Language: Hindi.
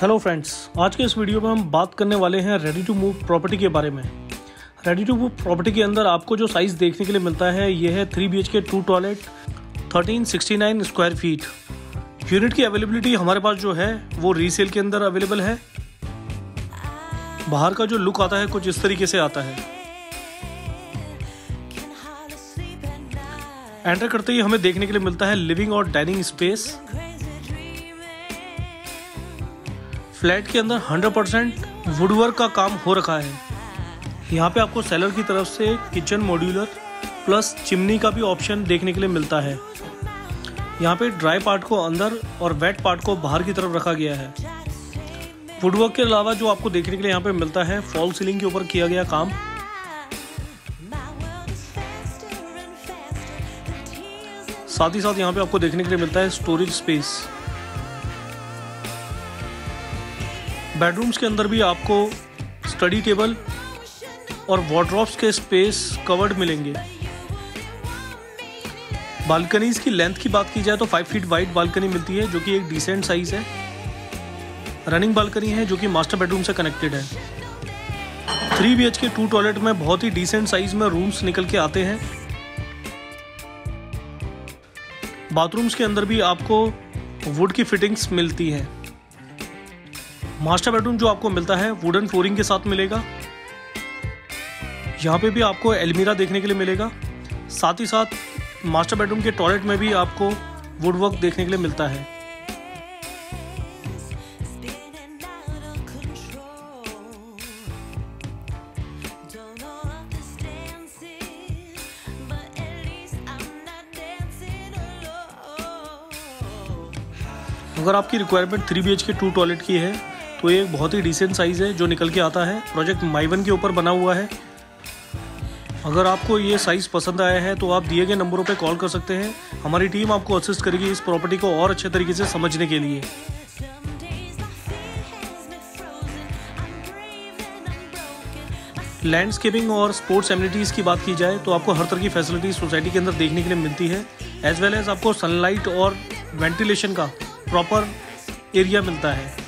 हेलो फ्रेंड्स आज के इस वीडियो में हम बात करने वाले हैं रेडी टू मूव प्रॉपर्टी के बारे में। रेडी टू मूव प्रॉपर्टी के अंदर आपको जो साइज़ देखने के लिए मिलता है, ये है three B H K two toilet thirteen sixty nine square feet unit की अवेलेबिलिटी हमारे पास जो है, वो रीसेल के अंदर अवेलेबल है। बाहर का जो लुक आता है, कुछ इस तरीके से आता है। एंटर करते ही हमें देखने के लिए मिलता है लिविंग और डाइनिंग स्पेस फ्लैट के अंदर 100 परसेंट वुडवर्क का काम हो रखा है। यहाँ पे आपको सेलर की तरफ़ से किचन मॉड्यूलर प्लस चिमनी का भी ऑप्शन देखने के लिए मिलता है। यहाँ पे ड्राई पार्ट को अंदर और वेट पार्ट को बाहर की तरफ़ रखा गया है। वुडवर्क के अलावा जो आपको देखने के लिए यहाँ पे मिलता है फॉल सीलिंग के ऊपर किया गया काम। साथ ही साथ यहाँ पे आपको देखने के लिए मिलता है स्टोरेज स्पेस बेडरूम्स के अंदर भी आपको स्टडी टेबल और वार्ड्रॉप्स के स्पेस कवर्ड मिलेंगे। बालकनीज की लेंथ की बात की जाए तो फाइव फीट वाइड बालकनी मिलती है, जो कि एक डिसेंट साइज़ है। रनिंग बालकनी है, जो कि मास्टर बेडरूम से कनेक्टेड है। Three B K two toilet में बहुत ही डिसेंट साइज़ में रूम्स निकल के आते हैं। बाथरूम्स के अंदर भी आपको वुड की फिटिंग्स मिलती हैं। मास्टर बेडरूम जो आपको मिलता है वुडन फ्लोरिंग के साथ मिलेगा। यहाँ पे भी आपको एलमीरा देखने के लिए मिलेगा। साथ ही साथ मास्टर बेडरूम के टॉयलेट में भी आपको वुडवर्क देखने के लिए मिलता है। अगर आपकी requirement three B K two toilet की है तो ये एक बहुत ही डिसेंट साइज़ है, जो निकल के आता है। प्रोजेक्ट माइवन के ऊपर बना हुआ है। अगर आपको ये साइज़ पसंद आया है तो आप दिए गए नंबरों पे कॉल कर सकते हैं। हमारी टीम आपको असिस्ट करेगी इस प्रॉपर्टी को और अच्छे तरीके से समझने के लिए। लैंडस्केपिंग और स्पोर्ट्स एम्यूनिटीज़ की बात की जाए तो आपको हर तरह की फैसिलिटी सोसाइटी के अंदर देखने के लिए मिलती है। एज वेल एज आपको सनलाइट और वेंटिलेशन का प्रॉपर एरिया मिलता है।